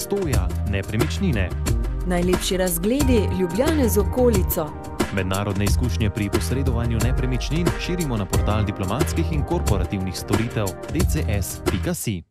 Stoja nepremičnine. Najlepši razgledi Ljubljane z okolico. Mednarodne izkušnje pri posredovanju nepremičnin širimo na portal diplomatskih in korporativnih storitev dcs.si.